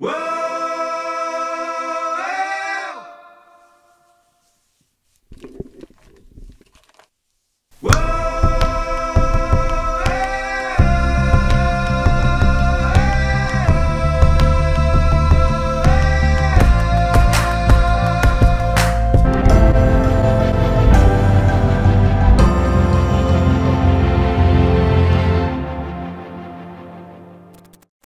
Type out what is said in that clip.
Whoa!